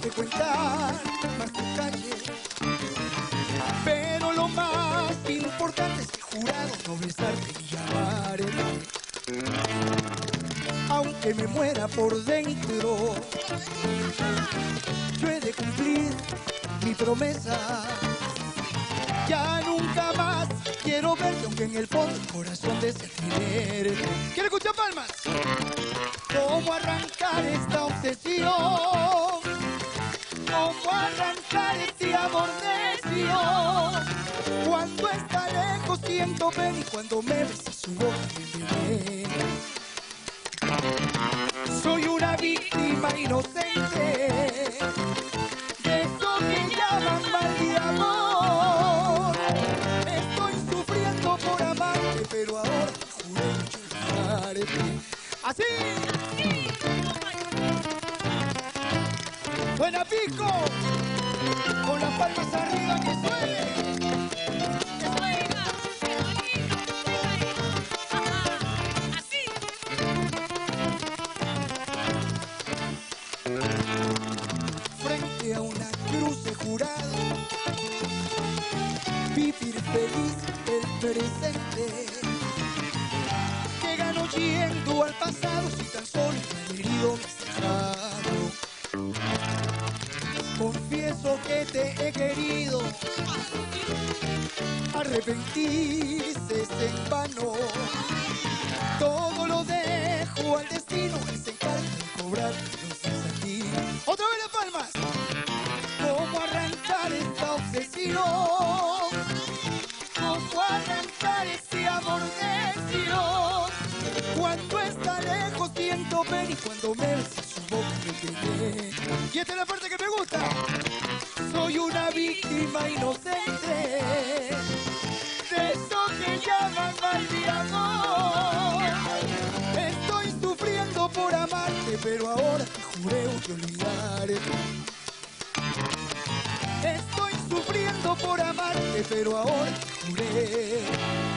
no frecuentar más tu calle. Pero lo más importante es que jurado no besarte ni llamarte. Aunque me muera por dentro, yo he de cumplir mi promesa. Ya nunca más quiero verte, aunque en el fondo del corazón desee tenerte. ¿Quiere escuchar palmas? Siento y cuando me besa su boca me. Soy una víctima inocente te he querido, arrepentirse es en vano. Todo lo dejo al destino, que se encarga de cobrar los a. ¡Otra vez las palmas! ¿Cómo arrancar esta obsesión? ¿Cómo arrancar este amor necio? Cuando está lejos siento pena y cuando me besa su boca me quedé. Y esta es la parte que me gusta. Soy una víctima inocente de eso que llaman mal de amor. Estoy sufriendo por amarte, pero ahora te juré de olvidarte. Estoy sufriendo por amarte, pero ahora te juré.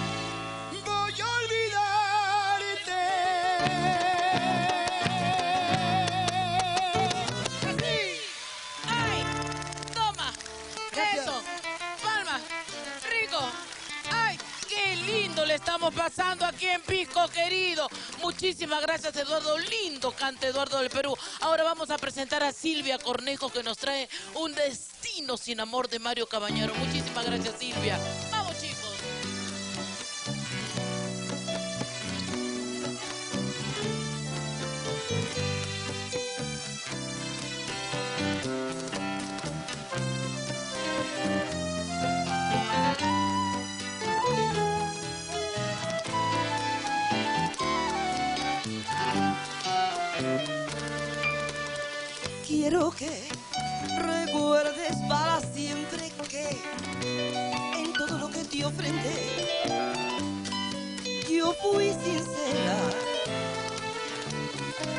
Pasando aquí en Pisco, querido! Muchísimas gracias, Eduardo. Lindo canta Eduardo del Perú. Ahora vamos a presentar a Silvia Cornejo, que nos trae un destino sin amor de Mario Cabañero. Muchísimas gracias, Silvia. ¡Vamos, Quiero que recuerdes para siempre que en todo lo que te ofrendé yo fui sincera.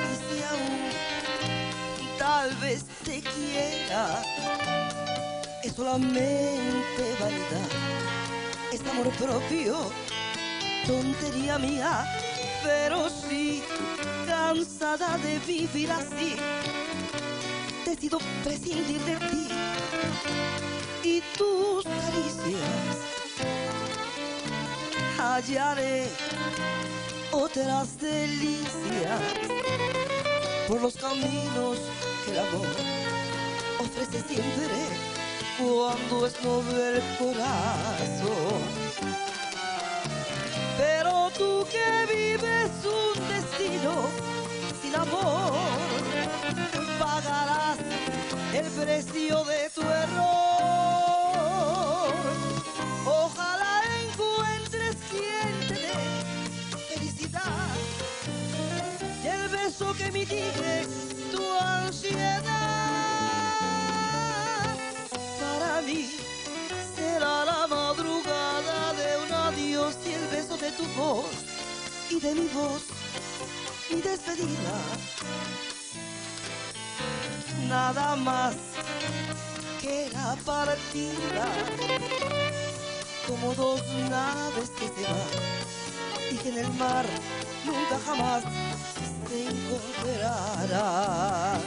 Y si aún tal vez te quiera, es solamente vanidad, es amor propio, tontería mía, pero sí cansada de vivir así decido prescindir de ti y tus caricias. Hallaré otras delicias por los caminos que el amor ofrece siempre cuando es noble el corazón. Pero tú que vives el precio de tu error. Ojalá encuentres quien te dé felicidad y el beso que mitigue tu ansiedad. Para mí será la madrugada de un adiós y el beso de tu voz y de mi voz mi despedida. Nada más que la partida, como dos naves que se van y que en el mar nunca jamás se encontrará.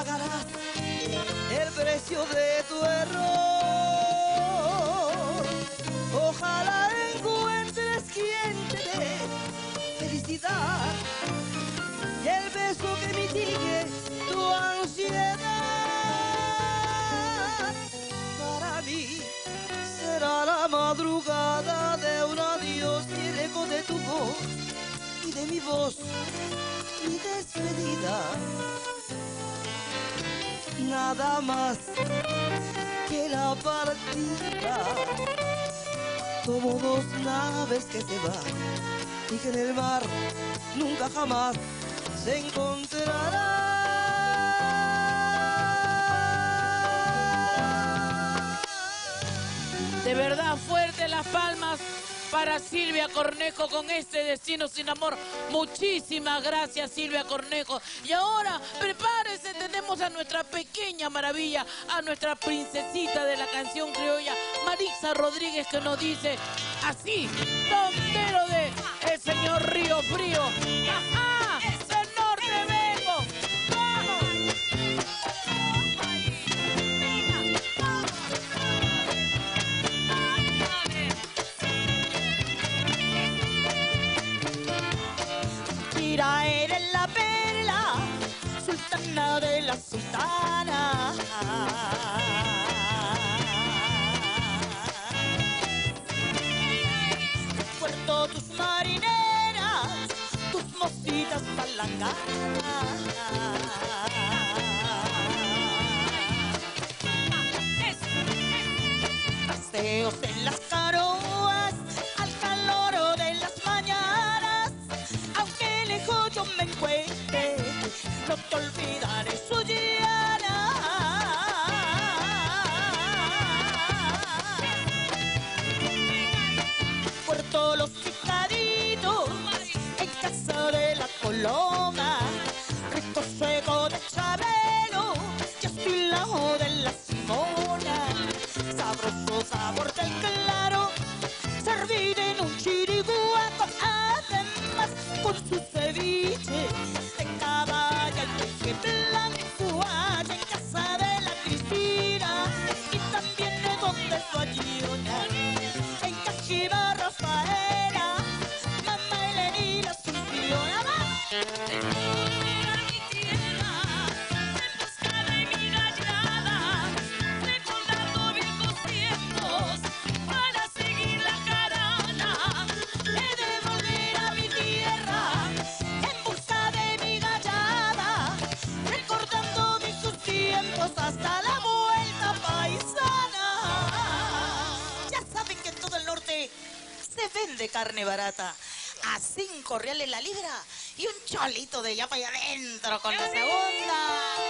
Pagarás el precio de tu error. Ojalá encuentres quien te dé felicidad y el beso que mitigue tu ansiedad. Para mí será la madrugada de un adiós y el eco de tu voz y de mi voz, mi despedida. Nada más que la partida, como dos naves que se van y que en el mar nunca jamás se encontrarán. De verdad, fuerte las palmas para Silvia Cornejo con este destino sin amor. Muchísimas gracias, Silvia Cornejo. Y ahora, prepárese, tenemos a nuestra pequeña maravilla, a nuestra princesita de la canción criolla, Marisa Rodríguez, que nos dice así, tontero de el señor Río Frío. ¡Ajá! Tus mositas palanganas. Paseos en las carne barata a cinco reales la libra y un cholito de allá para allá adentro con la segunda.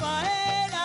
Rafaela.